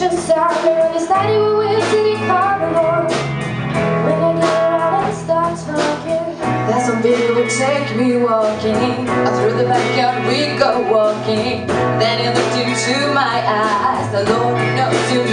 Just stop And it's not even with city carnival When I get around and start talking That somebody would take me walking. Through the backyard we go walking. Then he looked into my eyes. The Lord knows you